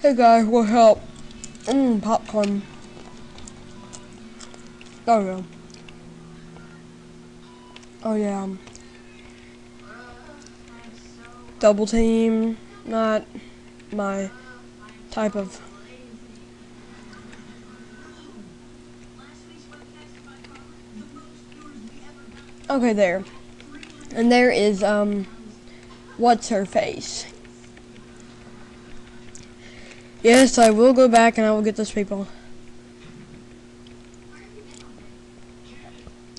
Hey guys, what help? Mmm, popcorn. Oh yeah. Oh yeah. Double team, not my type of. Okay, there. And there is, um, what's her face? Yes, I will go back and I will get those people.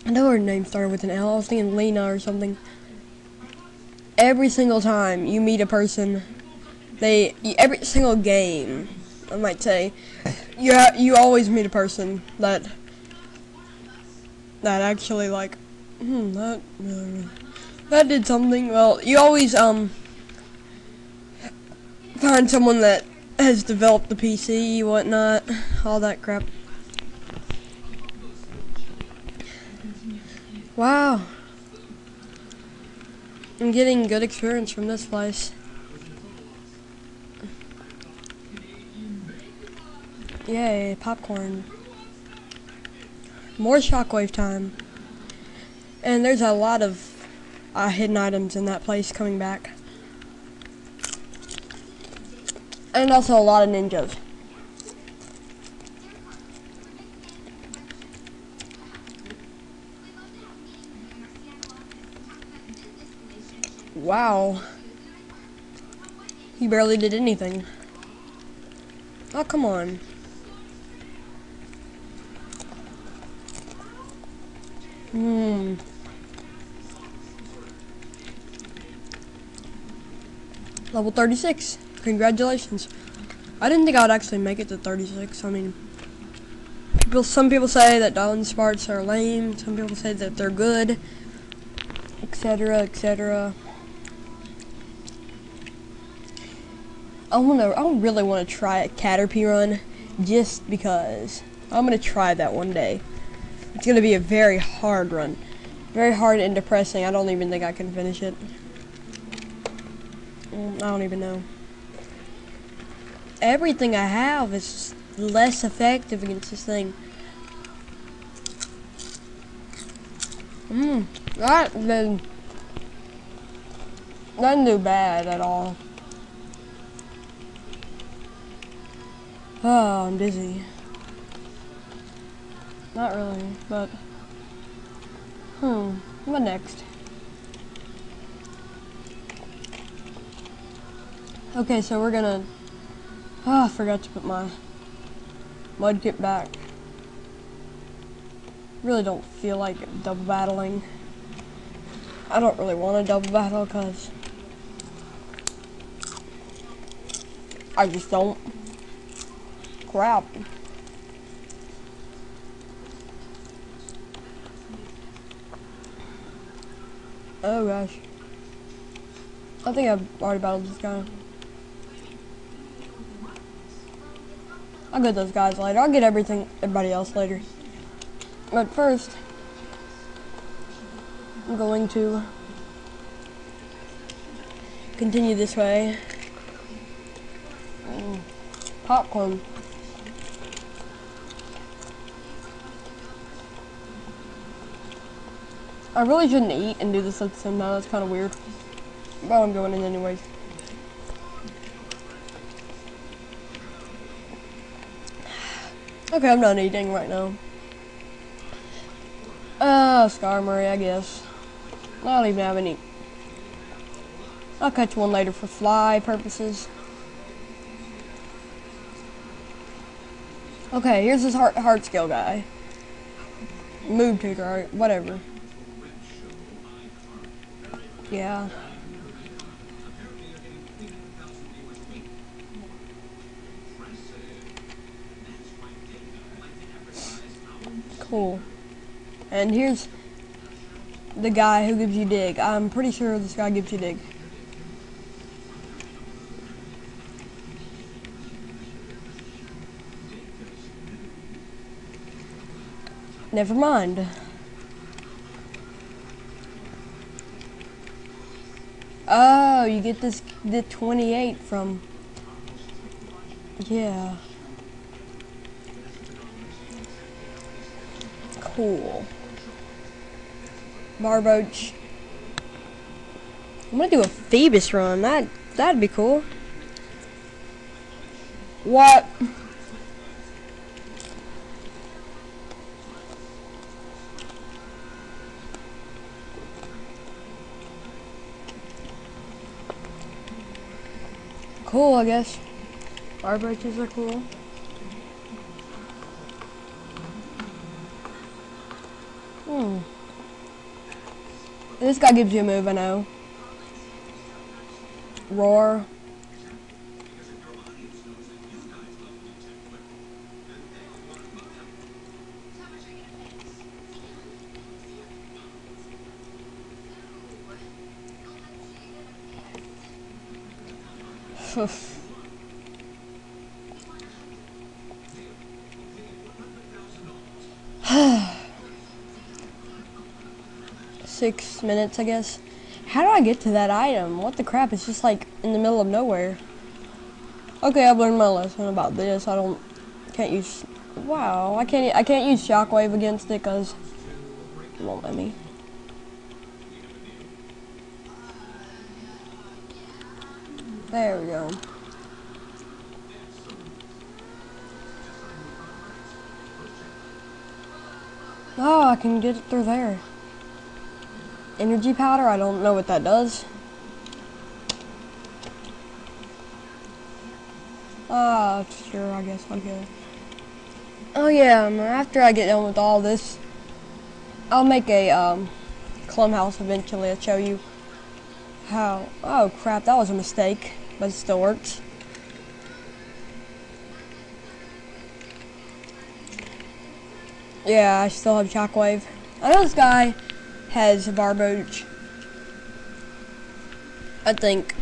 I know her name started with an L. I was thinking Lena or something. Every single time you meet a person, they every single game, I might say, you you always meet a person that that actually like, hmm, that uh, that did something. Well, you always um find someone that has developed the PC, whatnot, all that crap. Wow. I'm getting good experience from this place. Yay, popcorn. More shockwave time. And there's a lot of uh, hidden items in that place coming back. And also a lot of ninjas. Wow. He barely did anything. Oh, come on. Hmm. Level 36. Congratulations. I didn't think I would actually make it to 36. I mean, people. Some people say that diamond sparks are lame. Some people say that they're good, etc., etc. I wanna. I really want to try a Caterpie run, just because. I'm gonna try that one day. It's gonna be a very hard run, very hard and depressing. I don't even think I can finish it. Mm, I don't even know everything I have is less effective against this thing. Hmm, that then doesn't do bad at all. Oh, I'm dizzy. Not really, but hmm, what next? Okay, so we're gonna Oh, I forgot to put my Mudkip back. Really don't feel like double battling. I don't really want to double battle because I just don't. Crap. Oh gosh. I think I've already battled this guy. I'll get those guys later. I'll get everything, everybody else later. But first, I'm going to continue this way. Mm, popcorn. I really shouldn't eat and do this at the same time. That's kind of weird. But I'm going in anyways. Okay, I'm not eating right now. Uh, Skarmory, I guess. I don't even have any. I'll catch one later for fly purposes. Okay, here's this heart, heart skill guy. Move tutor, whatever. Yeah. Cool. And here's the guy who gives you dig. I'm pretty sure this guy gives you dig. Never mind. Oh, you get this the 28 from Yeah. Cool. Barboach. I'm gonna do a Feebas run. That that'd be cool. What? Cool, I guess. Barboaches are cool. Hmm. This guy gives you a move, I know. Roar. Six minutes, I guess. How do I get to that item? What the crap? It's just like in the middle of nowhere. Okay, I've learned my lesson about this. I don't, can't use. Wow, I can't. I can't use shockwave against it because it won't let me. There we go. Oh, I can get it through there. Energy powder, I don't know what that does. Ah, sure, I guess I'll. Oh yeah, um, after I get done with all this, I'll make a um, Clumhouse eventually. I'll show you how. Oh crap, that was a mistake, but it still works. Yeah, I still have Shockwave. I know this guy has Barboach. I think.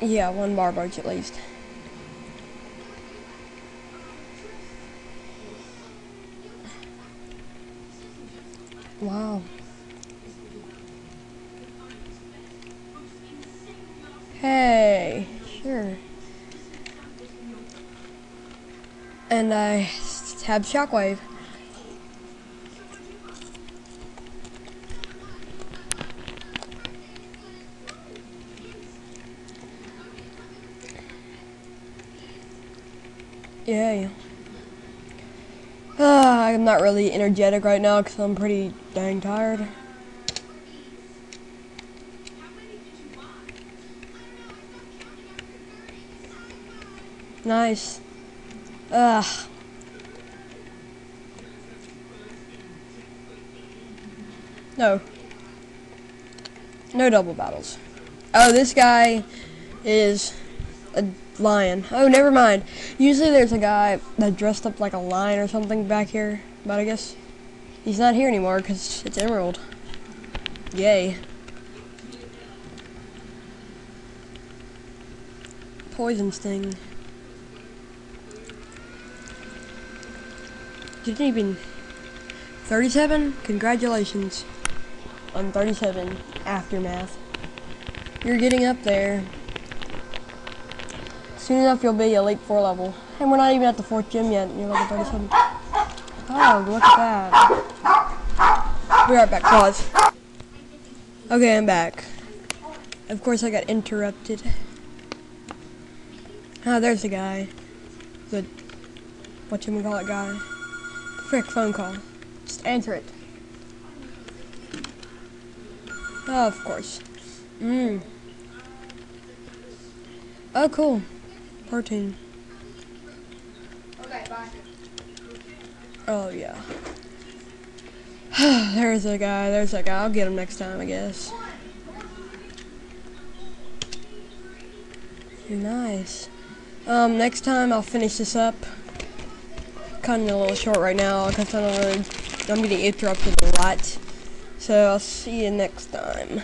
Yeah, one Barboach at least. Wow. Hey, sure. And I have Shockwave. Yay. Uh, I'm not really energetic right now because I'm pretty dang tired. Nice. Ugh. No. No double battles. Oh, this guy is a lion. Oh, never mind. Usually there's a guy that dressed up like a lion or something back here, but I guess he's not here anymore because it's Emerald. Yay. Poison sting. Didn't even 37? Congratulations on 37 aftermath. You're getting up there. Soon enough, you'll be a Elite 4 level. And we're not even at the 4th gym yet, you're level 37. Oh, look at that. Be right back, pause. Okay, I'm back. Of course, I got interrupted. Ah, there's the guy. The, what you call it guy. Frick, phone call. Just answer it. Oh, of course. Mmm. Oh, cool. Protein. Okay, bye. Oh, yeah. there's a guy, there's a guy. I'll get him next time, I guess. Nice. Um, next time I'll finish this up. Cutting a little short right now because I don't really, I'm getting interrupted a lot. So I'll see you next time.